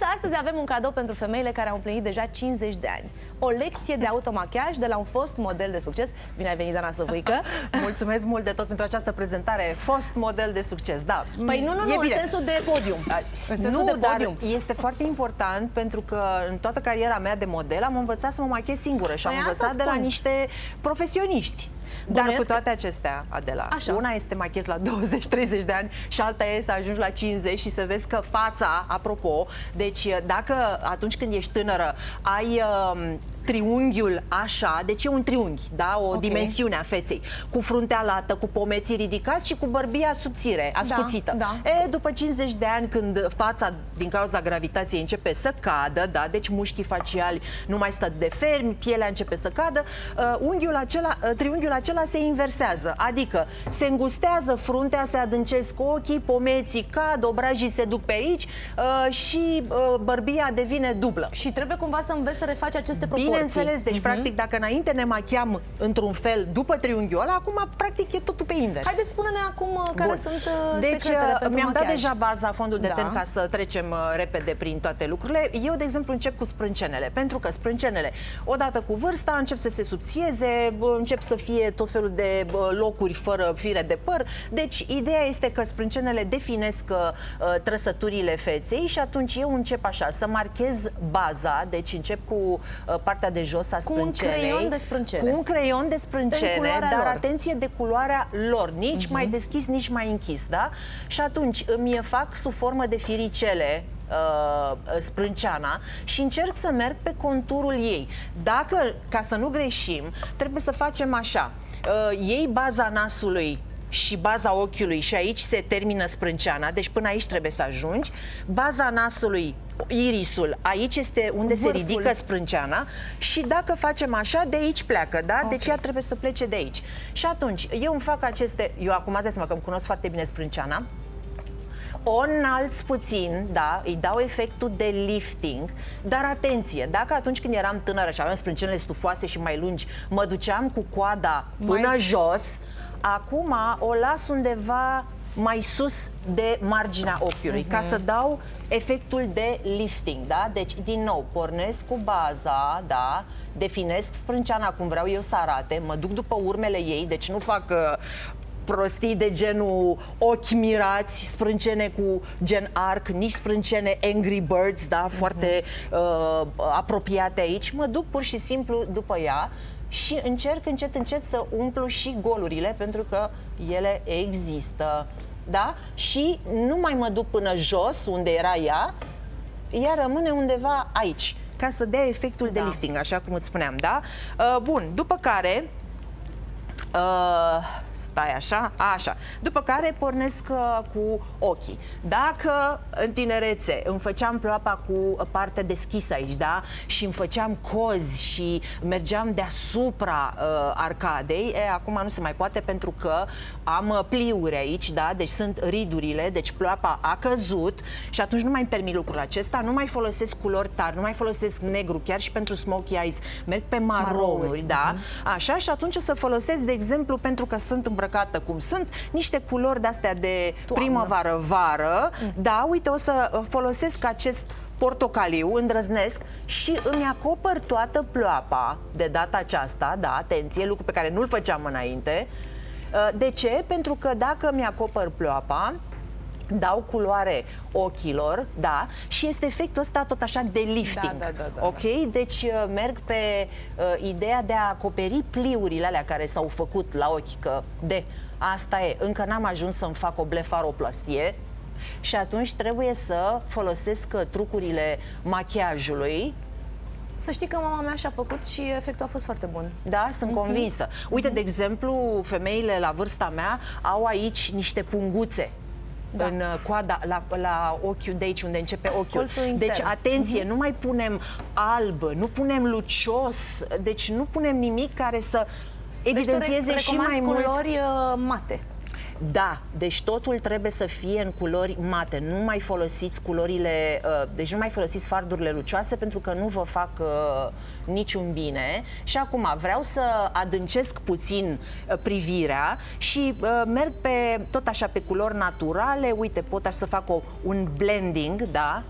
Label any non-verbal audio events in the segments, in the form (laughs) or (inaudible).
Însă astăzi avem un cadou pentru femeile care au împlinit deja 50 de ani. O lecție de automachiaj de la un fost model de succes. Bine ai venit, Dana Săvuică! (laughs) Mulțumesc mult de tot pentru această prezentare. Fost model de succes, da. Păi nu, nu, nu, în sensul de podium. În sensul nu, de podium. Dar este foarte important pentru că în toată cariera mea de model am învățat să mă machez singură și am Păi asta învățat de la spun. niște profesioniști. Dar Bănuiesc cu toate acestea, Adela, Așa. una este machez la 20-30 (laughs) de ani și alta e să ajungi la 50 și să vezi că fața, apropo, deci dacă atunci când ești tânără ai um, triunghiul așa, deci e un triunghi, da? o Ok. dimensiune a feței, cu fruntea lată, cu pomeții ridicați și cu bărbia subțire, ascuțită. da. E, după 50 de ani, când fața, din cauza gravitației, începe să cadă, da, deci mușchii faciali nu mai stă de fermi, pielea începe să cadă, uh, unghiul acela, uh, triunghiul acela se inversează, adică se îngustează fruntea, se adâncesc ochii, pomeții cad, obrajii se duc pe aici uh, și uh, bărbia devine dublă. Și trebuie cumva să înveți să refaci aceste proporții. Bineînțeles, deci practic dacă înainte ne machiam într-un fel după triunghiul ăla, acum practic e totul pe invers. Haideți, spune-ne acum uh, care Bun. sunt uh, deci, secretele uh, pentru mi-am dat machiaj. deja baza, fondul de Da. ten, ca să trecem uh, repede prin toate lucrurile. Eu, de exemplu, încep cu sprâncenele, pentru că sprâncenele, odată cu vârsta, încep să se subțieze, bă, încep să fie tot felul de bă, locuri fără fire de păr. Deci, ideea este că sprâncenele definesc uh, trăsăturile feței și atunci eu încep așa, să marchez baza, deci încep cu uh, partea de jos a Cu un sprâncenei. creion de sprâncene. Cu un creion de În sprâncene, culoarea dar lor. atenție de culoarea lor, nici mai deschis, nici mai închis, da? Și atunci îmi fac sub formă de firicele uh, sprânceana și încerc să merg pe conturul ei. Dacă, ca să nu greșim, trebuie să facem așa. Uh, iei baza nasului și baza ochiului și aici se termină sprânceana, deci până aici trebuie să ajungi. Baza nasului irisul, aici este unde Vârful. se ridică sprânceana și dacă facem așa, de aici pleacă, da? Deci ea trebuie să plece de aici. Și atunci, eu îmi fac aceste, eu acum ați dat seama că îmi cunosc foarte bine sprânceana, o înalți puțin, da, îi dau efectul de lifting, dar atenție, dacă atunci când eram tânără și aveam sprâncenele stufoase și mai lungi, mă duceam cu coada Mai- până jos, acum o las undeva mai sus de marginea ochiului, ca să dau efectul de lifting, da? Deci, din nou, pornesc cu baza, da? Definesc sprânceana cum vreau eu să arate, mă duc după urmele ei, deci nu fac uh, prostii de genul ochi mirați, sprâncene cu gen arc, nici sprâncene Angry Birds, da, foarte uh, apropiate aici. Mă duc pur și simplu după ea și încerc încet, încet să umplu și golurile, pentru că ele există, da? Și nu mai mă duc până jos, unde era ea, ea rămâne undeva aici, ca să dea efectul de Da. lifting, așa cum îți spuneam, da? Uh, bun, după care Uh, stai așa, așa. După care pornesc uh, cu ochii. Dacă în tinerețe îmi făceam ploapa cu partea deschisă aici, da? Și îmi făceam cozi și mergeam deasupra uh, arcadei, e, acum nu se mai poate pentru că am uh, pliuri aici, da? Deci sunt ridurile, deci ploapa a căzut și atunci nu mai îmi permit lucrul acesta, nu mai folosesc culori tari, nu mai folosesc negru, chiar și pentru smokey eyes, merg pe marouri, Marouri, da? Așa, și atunci o să folosesc, de exemplu, pentru că sunt îmbrăcată cum sunt, niște culori de-astea de Toamnă. primăvară-vară, da, uite, o să uh, folosesc acest portocaliu, îndrăznesc și îmi acopăr toată ploapa de data aceasta, da, atenție, lucru pe care nu-l făceam înainte. Uh, De ce? Pentru că dacă mi acopăr ploapa, dau culoare ochilor, da, și este efectul ăsta tot așa de lifting. Da, da, da, da, ok? Deci uh, merg pe uh, ideea de a acoperi pliurile alea care s-au făcut la ochi, că de asta e, încă n-am ajuns să-mi fac o blefaroplastie și atunci trebuie să folosesc uh, trucurile machiajului Să știi că mama mea și-a făcut și efectul a fost foarte bun. Da, sunt convinsă. Uite, de exemplu, femeile la vârsta mea au aici niște punguțe. Da. În uh, coada, la, la ochiul de aici, unde începe ochiul. Colțul intern. Deci, atenție, nu mai punem alb, nu punem lucios, deci nu punem nimic care să evidențieze deci tu și mai recomanzi mult. culori uh, mate. Da, deci totul trebuie să fie în culori mate. Nu mai folosiți culorile, uh, deci nu mai folosiți fardurile lucioase pentru că nu vă fac uh, niciun bine. Și acum vreau să adâncesc puțin uh, privirea și uh, merg pe tot așa pe culori naturale. Uite, pot așa să fac o, un blending, da?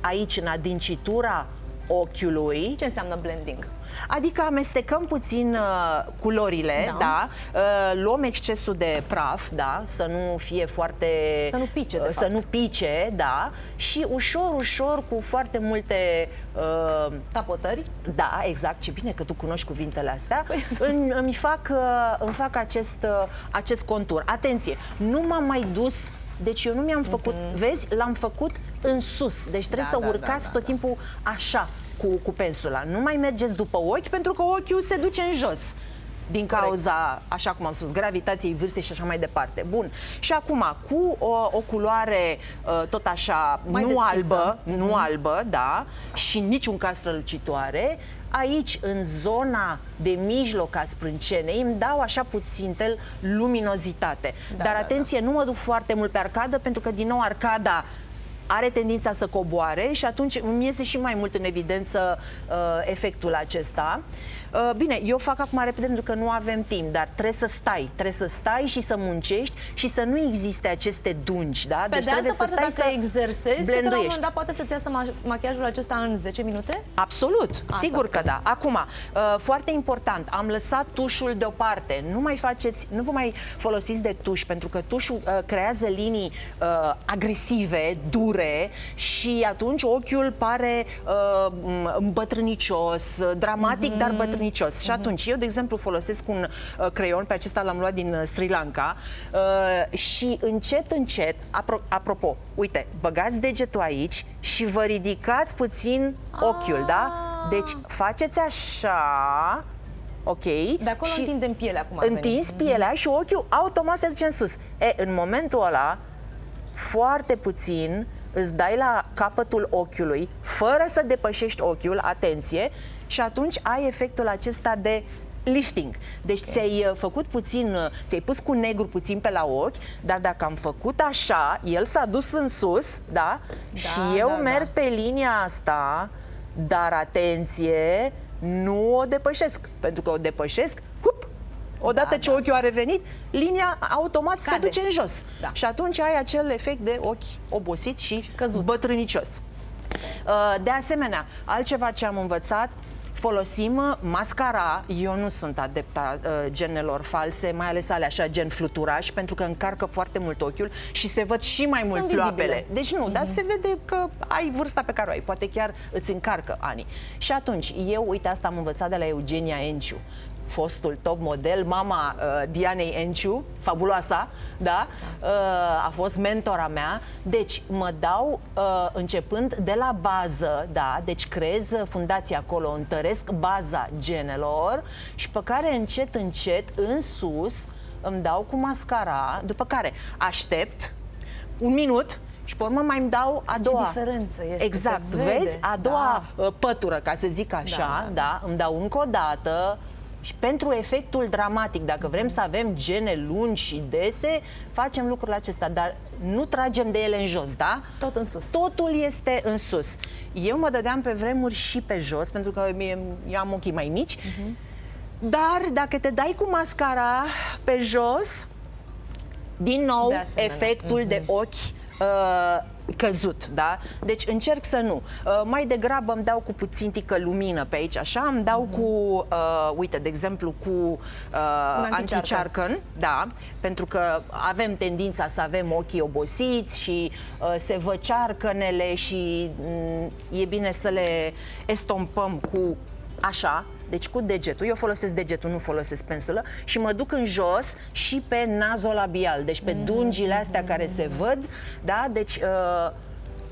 aici în adâncitura ochiului. Ce înseamnă blending? Adică amestecăm puțin uh, culorile, da, da? Uh, luăm excesul de praf, da, să nu fie foarte... Să nu pice, de uh, Să fapt. nu pice, da, și ușor, ușor, cu foarte multe... Uh, Tapotări? da, exact, ce bine că tu cunoști cuvintele astea. Păi, (laughs) îmi, îmi, fac, uh, îmi fac acest, uh, acest contur. Atenție, nu m-am mai dus deci eu nu mi-am făcut, mm-hmm. vezi, l-am făcut în sus. Deci trebuie Da, să da, urcați da, da, tot timpul așa cu, cu pensula. Nu mai mergeți după ochi pentru că ochiul se duce în jos din cauza, așa cum am spus, gravitației vârstei și așa mai departe. Bun. Și acum, cu o, o culoare uh, tot așa, Mai nu deschisă. albă, nu albă, da, și niciun caz strălucitoare, aici, în zona de mijloc a sprâncenei, îmi dau așa puțin tel luminozitate. Da, Dar da, atenție, nu mă duc foarte mult pe arcadă, pentru că, din nou, arcada are tendința să coboare și atunci îmi iese și mai mult în evidență uh, efectul acesta. Uh, bine, eu fac acum repede pentru că nu avem timp, dar trebuie să stai, trebuie să stai și să muncești și să nu existe aceste dungi, da? Pe deci de altă trebuie parte, să stai dacă să exersezi, cred că la un moment blenduiești. dat poate să-ți iasă ma- machiajul acesta în 10 minute? Absolut, sigur spun. că da. Acum, uh, foarte important, am lăsat tușul deoparte. Nu mai faceți, nu vă mai folosiți de tuș, pentru că tușul uh, creează linii uh, agresive, dure și atunci ochiul pare uh, m- îmbătrânicios, dramatic, dar bătrânicios. Și atunci, eu, de exemplu, folosesc un uh, creion, pe acesta l-am luat din uh, Sri Lanka uh, și încet, încet, apro- apropo, uite, băgați degetul aici și vă ridicați puțin ochiul, da? Deci faceți așa, ok? De acolo și întindem pielea, cum ar veni. Întinzi pielea și ochiul automat se duce în sus. E, în momentul ăla, foarte puțin îți dai la capătul ochiului, fără să depășești ochiul, atenție, și atunci ai efectul acesta de lifting. Deci okay. ți-ai uh, făcut puțin, uh, ți-ai pus cu negru puțin pe la ochi, dar dacă am făcut așa, el s-a dus în sus, da? și eu da, da. merg pe linia asta, dar atenție, nu o depășesc, pentru că o depășesc, hup, Odată Da, ce da. ochiul a revenit, linia automat se Cade. duce în jos. Da. Și atunci ai acel efect de ochi obosit și căzut. bătrânicios. Uh, De asemenea, altceva ce am învățat, folosim uh, mascara. Eu nu sunt adepta uh, genelor false, mai ales ale așa gen fluturaș, pentru că încarcă foarte mult ochiul și se văd și mai Sunt mult vizibile. ploapele. Deci nu, dar se vede că ai vârsta pe care o ai. Poate chiar îți încarcă ani. Și atunci, eu, uite, asta am învățat de la Eugenia Enciu fostul top model, mama uh, Dianei Enciu, fabuloasa, da? Uh, a fost mentora mea. Deci mă dau uh, începând de la bază, da? Deci creez fundația acolo, întăresc baza genelor și pe care încet, încet, în sus, îmi dau cu mascara, după care aștept un minut și pe urmă mai îmi dau a doua. diferență este, Exact, se vede. vezi? A doua uh, pătură, ca să zic așa, Da, da, da, da, îmi dau încă o dată și pentru efectul dramatic, dacă vrem să avem gene lungi și dese, facem lucrul acesta, dar nu tragem de ele în jos, da? Tot în sus. Totul este în sus. Eu mă dădeam pe vremuri și pe jos, pentru că mie, eu am ochii mai mici, Mhm. dar dacă te dai cu mascara pe jos, din nou, De asemenea. efectul de ochi uh, căzut, da? Deci încerc să nu. Uh, mai degrabă îmi dau cu puțin tică lumină pe aici, așa, îmi dau cu, uh, uite, de exemplu, cu uh, anticearcă. anticearcăn, da, pentru că avem tendința să avem ochii obosiți și uh, se văd cearcănele și mm, e bine să le estompăm cu așa, deci cu degetul, eu folosesc degetul, nu folosesc pensulă. Și mă duc în jos și pe nazolabial, deci pe dungile astea care se văd, da, deci uh,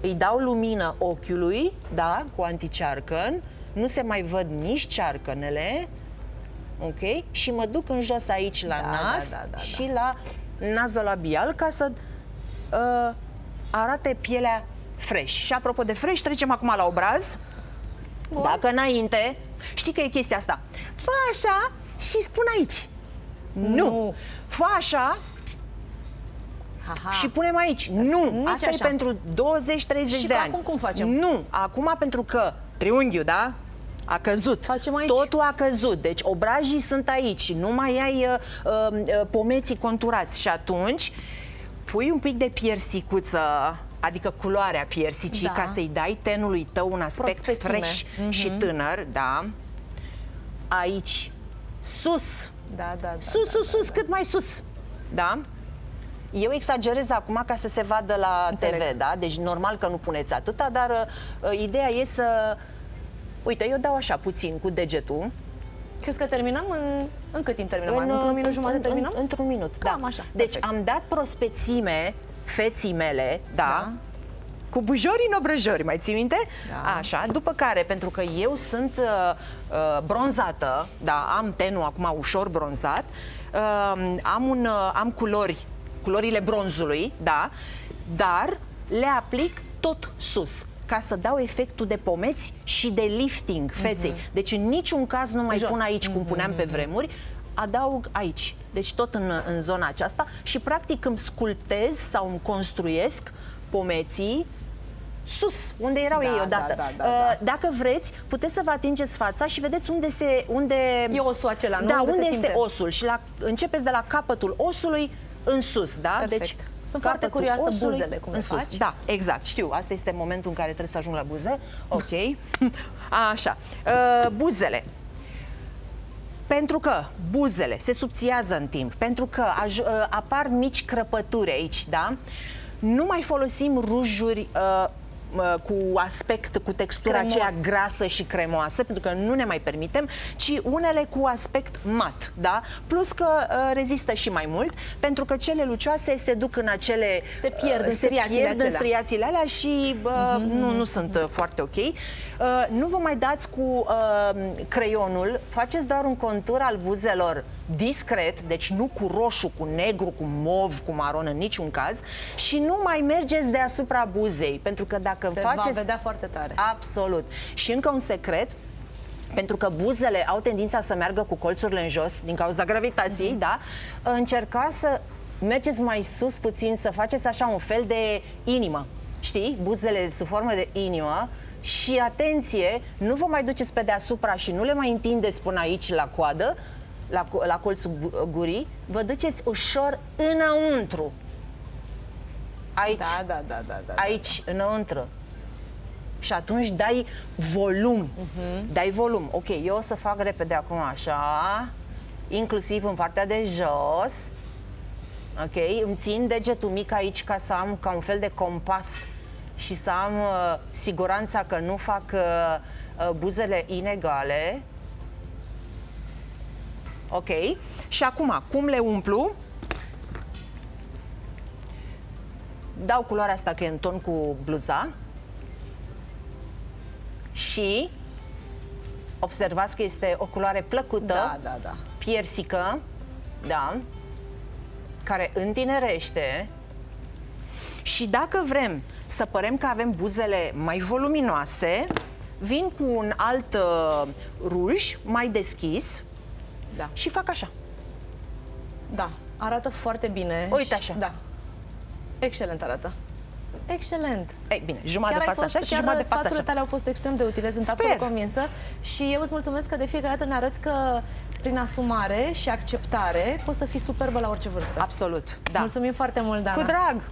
îi dau lumină ochiului, da, cu anticearcăn, nu se mai văd nici cearcănele, ok, și mă duc în jos aici la Da, nas da, da, da, și la nazolabial ca să uh, arate pielea fresh. Și apropo de fresh, trecem acum la obraz. Bun. Dacă înainte, știi că e chestia asta. Fă așa și spun aici. Nu. Nu. Fă așa Aha. și punem aici. Nu. Nici Asta așa. e pentru 20-30 Și de că ani. acum cum facem? Nu. Acum pentru că triunghiul, da? A căzut. Facem aici. Totul a căzut. Deci obrajii sunt aici. Nu mai ai uh, uh, pomeții conturați. Și atunci pui un pic de piersicuță adică culoarea piersicii, Da. ca să-i dai tenului tău un aspect Prospețime. fresh Mhm. și tânăr, da. Aici, sus, Da, da, da. sus, da, sus, sus, cât mai sus, da? Eu exagerez acum ca să se vadă la Înțeleg. TV, da? Deci normal că nu puneți atâta, dar uh, ideea e să... Uite, eu dau așa puțin cu degetul. Crezi că terminăm în, în cât timp terminăm? În, într-un minut jumătate în- terminăm? În, într-un minut, Cam da. așa, Deci perfect. am dat prospețime feții mele, da, Da. cu bujori în obrăjori, mai ții minte? Da. Așa, după care, pentru că eu sunt uh, uh, bronzată, da, am tenul acum ușor bronzat, uh, am, un, uh, am culori, culorile bronzului, da, dar le aplic tot sus ca să dau efectul de pomeți și de lifting feței. Deci în niciun caz nu mai Jos. pun aici cum puneam pe vremuri, adaug aici. Deci tot în, în zona aceasta și practic îmi sculptez sau îmi construiesc pomeții sus, unde erau Da, ei da, odată. da, da, Uh, da. Dacă vreți, puteți să vă atingeți fața și vedeți unde se... Unde... E osul acela, nu? Da, Unde unde, se este simte. osul și la, începeți de la capătul osului în sus, da? Perfect. Deci, Sunt foarte capătul curioasă osului buzele, cum în le sus. faci. Da, exact, știu. Asta este momentul în care trebuie să ajung la buze. Ok. (laughs) Așa. Uh, buzele. Pentru că buzele se subțiază în timp, pentru că aj- uh, apar mici crăpături aici, da? Nu mai folosim rujuri uh, uh, cu aspect, cu textura Cremos. aceea grasă și cremoasă, pentru că nu ne mai permitem, ci unele cu aspect mat, da? Plus că uh, rezistă și mai mult, pentru că cele lucioase se duc în acele... Se pierd în uh, se striațiile pierd în acelea. striațiile alea și uh, nu, nu sunt uh, foarte ok. Uh, nu vă mai dați cu uh, creionul, faceți doar un contur al buzelor discret, deci nu cu roșu, cu negru, cu mov, cu maron în niciun caz și nu mai mergeți deasupra buzei, pentru că dacă Se faceți... va vedea foarte tare. Absolut. Și încă un secret, pentru că buzele au tendința să meargă cu colțurile în jos din cauza gravitației, Mhm. da? Încercați să mergeți mai sus puțin, să faceți așa un fel de inimă. Știi? Buzele sub formă de inimă și atenție, nu vă mai duceți pe deasupra și nu le mai întindeți până aici la coadă, la, co- la colțul gu- gurii, vă duceți ușor înăuntru. Aici Da, da, da, da, da. aici, înăuntru. Și atunci dai volum. Dai volum. Ok, eu o să fac repede acum așa, inclusiv în partea de jos. Ok, îmi țin degetul mic aici ca să am ca un fel de compas și să am uh, siguranța că nu fac uh, uh, buzele inegale. Ok, și acum, cum le umplu? dau culoarea asta că e în ton cu bluza și observați că este o culoare plăcută, Da, da, da. piersică, da, care întinerește și dacă vrem să părem că avem buzele mai voluminoase, vin cu un alt uh, ruj mai deschis Da. și fac așa. Da, arată foarte bine. Uite și- așa. Da. Excelent arată. Excelent. Ei, bine, jumătate Chiar de ai față fost, așa și chiar jumătate de față sfaturile așa. tale au fost extrem de utile, sunt Sper. absolut convinsă și eu îți mulțumesc că de fiecare dată ne arăți că prin asumare și acceptare poți să fii superbă la orice vârstă. Absolut, da. Mulțumim foarte mult, Dana. Cu drag!